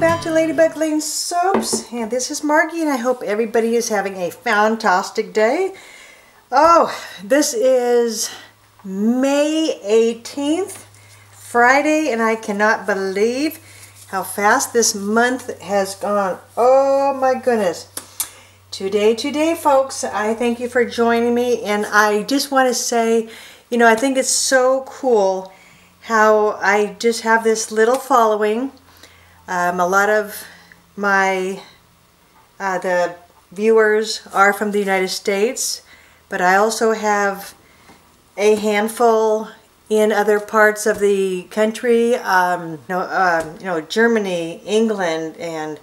back to Ladybug Lane Soaps and this is Margie and I hope everybody is having a fantastic day. Oh, this is May 18th, Friday and I cannot believe how fast this month has gone. Oh my goodness. Today, today folks, I thank you for joining me and I just want to say, you know, I think it's so cool how I just have this little following um, a lot of my uh, the viewers are from the United States, but I also have a handful in other parts of the country, um, you, know, um, you know, Germany, England, and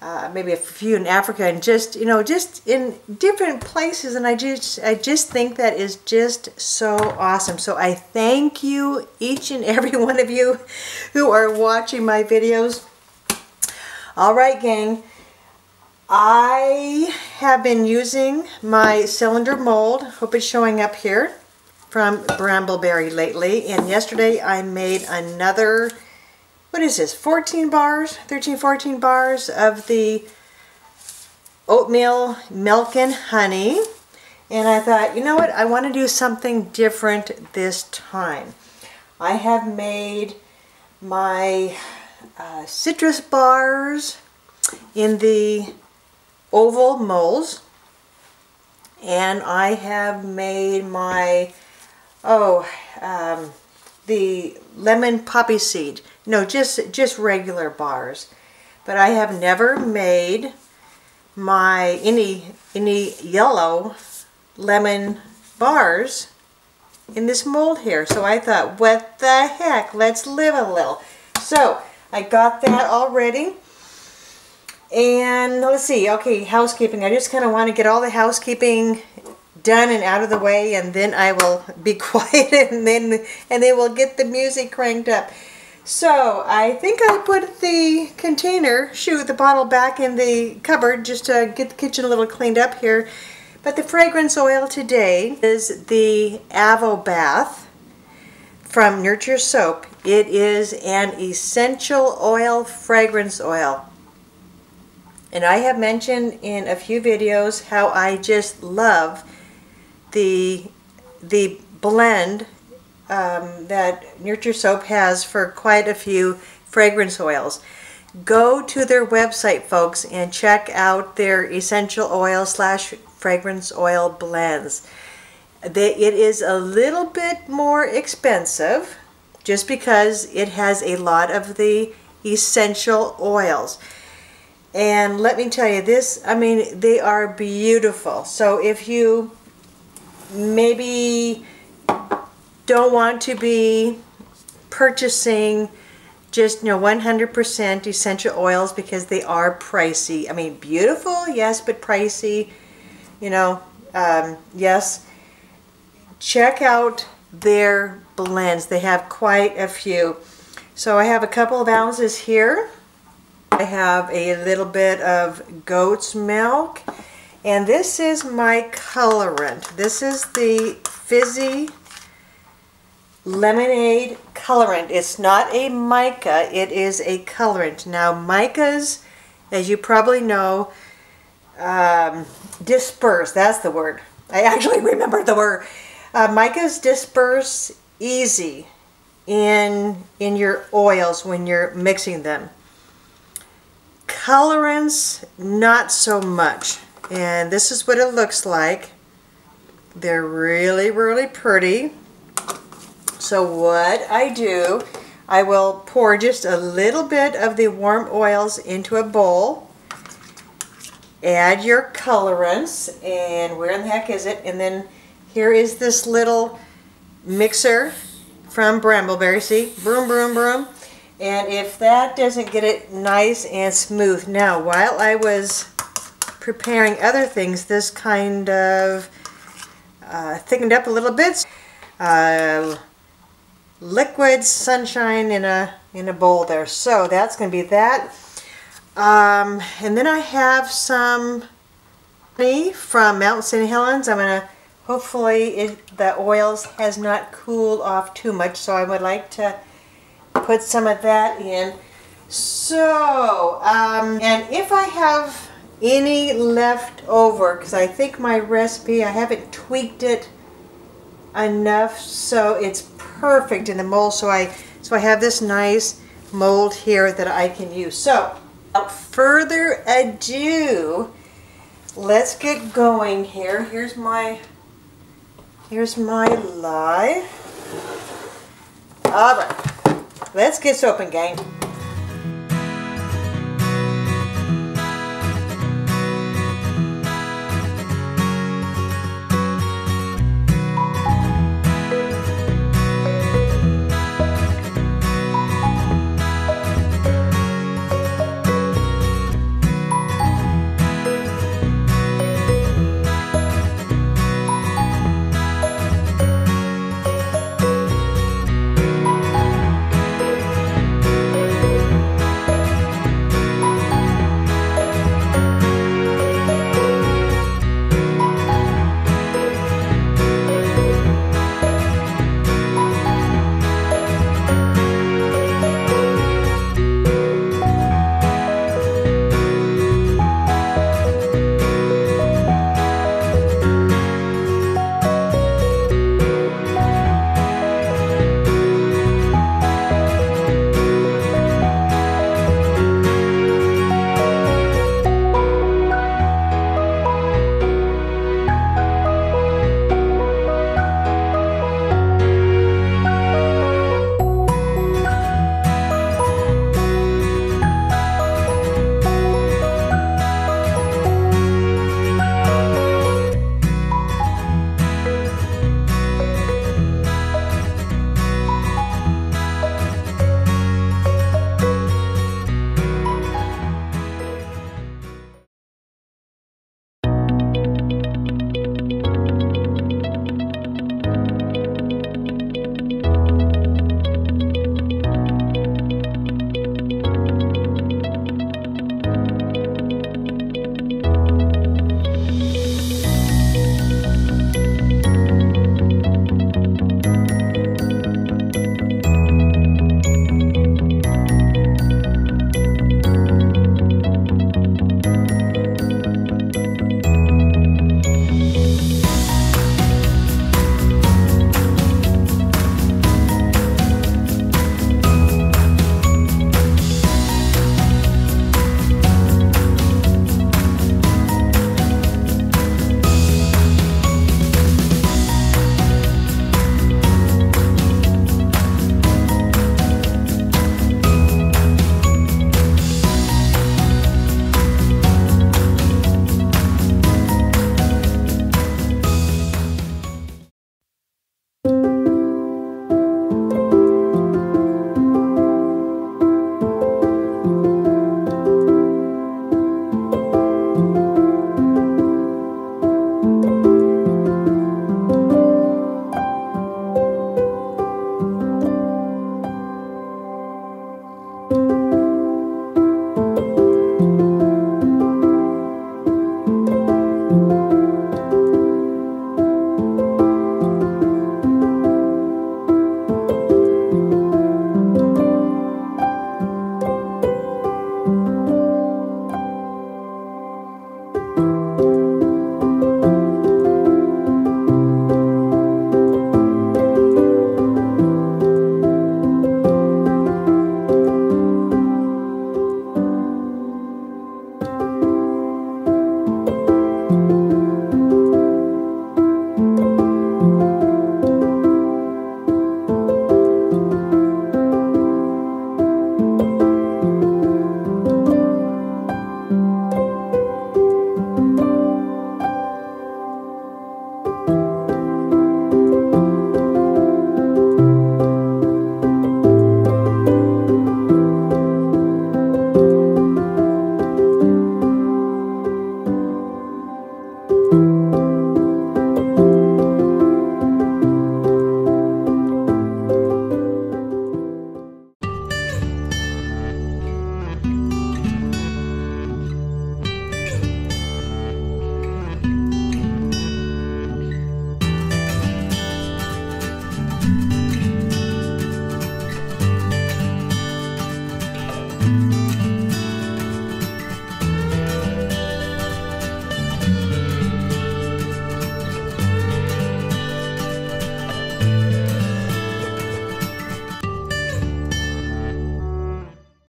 uh, maybe a few in Africa, and just you know, just in different places. And I just, I just think that is just so awesome. So I thank you, each and every one of you, who are watching my videos. All right, gang. I have been using my cylinder mold. Hope it's showing up here from Brambleberry lately. And yesterday I made another, what is this, 14 bars, 13, 14 bars of the oatmeal milk and honey. And I thought, you know what, I want to do something different this time. I have made my uh, citrus bars in the oval molds. And I have made my oh um, the lemon poppy seed. No just just regular bars. But I have never made my any any yellow lemon bars in this mold here. So I thought what the heck? Let's live a little. So I got that already. And let's see, okay, housekeeping. I just kind of want to get all the housekeeping done and out of the way and then I will be quiet and then and then we'll get the music cranked up. So I think I put the container, shoot, the bottle back in the cupboard just to get the kitchen a little cleaned up here. But the fragrance oil today is the Avo Bath from Nurture Soap. It is an essential oil fragrance oil. And I have mentioned in a few videos how I just love the, the blend um, that Nurture Soap has for quite a few fragrance oils. Go to their website, folks, and check out their essential oil slash fragrance oil blends. They, it is a little bit more expensive just because it has a lot of the essential oils. And let me tell you this, I mean, they are beautiful. So if you maybe don't want to be purchasing just you know 100% essential oils because they are pricey. I mean, beautiful, yes, but pricey. You know, um, yes. Check out their blends. They have quite a few. So I have a couple of ounces here. I have a little bit of goat's milk. And this is my colorant. This is the Fizzy Lemonade colorant. It's not a mica, it is a colorant. Now micas, as you probably know, um, disperse. That's the word. I actually remember the word. Uh, micas disperse easy in, in your oils when you're mixing them. Colorants, not so much. And this is what it looks like. They're really, really pretty. So what I do, I will pour just a little bit of the warm oils into a bowl. Add your colorants, and where in the heck is it? And then here is this little mixer from Brambleberry. See? Broom, broom, broom. And if that doesn't get it nice and smooth. Now, while I was preparing other things, this kind of uh, thickened up a little bit. Uh, liquid sunshine in a in a bowl there. So that's going to be that. Um, and then I have some honey from Mount St. Helens. I'm going to Hopefully it, the oils has not cooled off too much, so I would like to put some of that in. So, um, and if I have any left over, because I think my recipe, I haven't tweaked it enough so it's perfect in the mold. So I, so I have this nice mold here that I can use. So, without further ado, let's get going here. Here's my, here's my lye. All right, let's get open, gang.